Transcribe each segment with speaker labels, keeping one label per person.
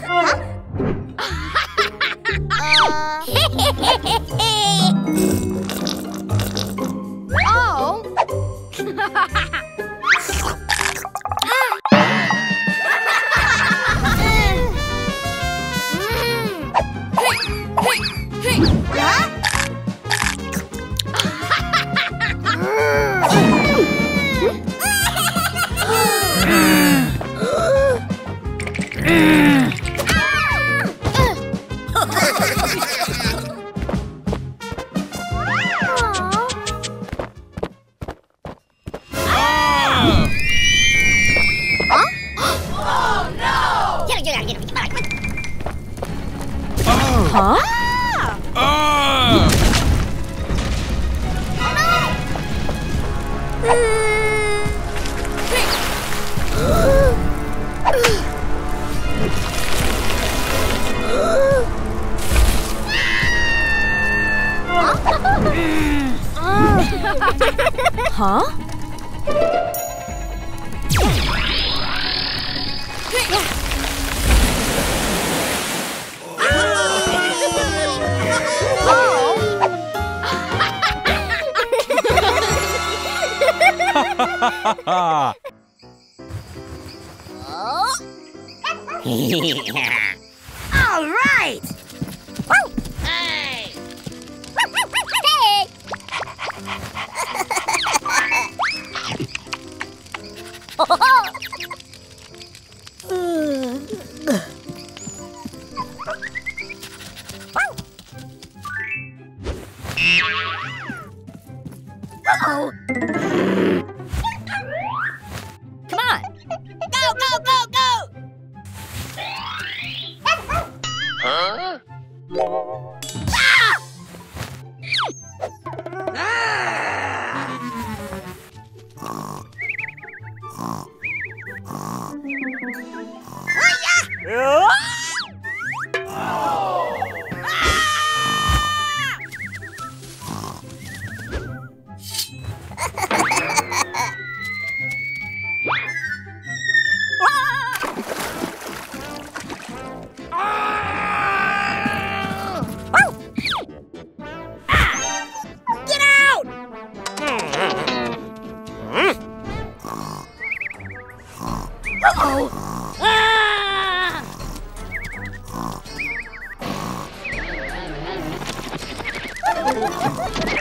Speaker 1: huh? uh... Huh? Oh. Ah. Oh. Ah. Ah. Hmm. huh? oh. All right! Uh oh Oh!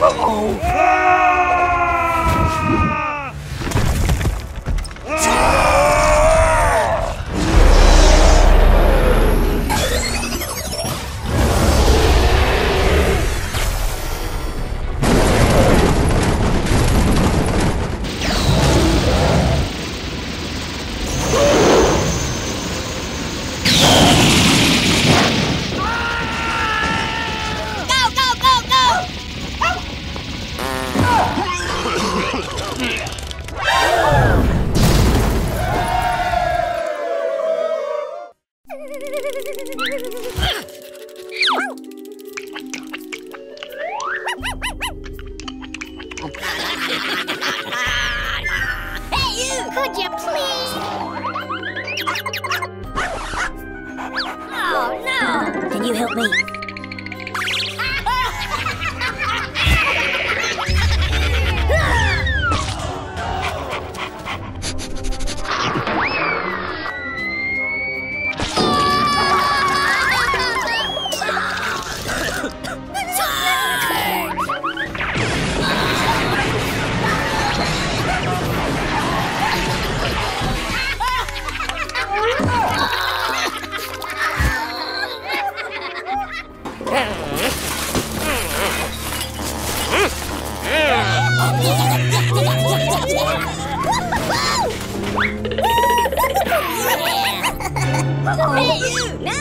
Speaker 1: Uh oh! you please? Oh, no! Can you help me? Look at you!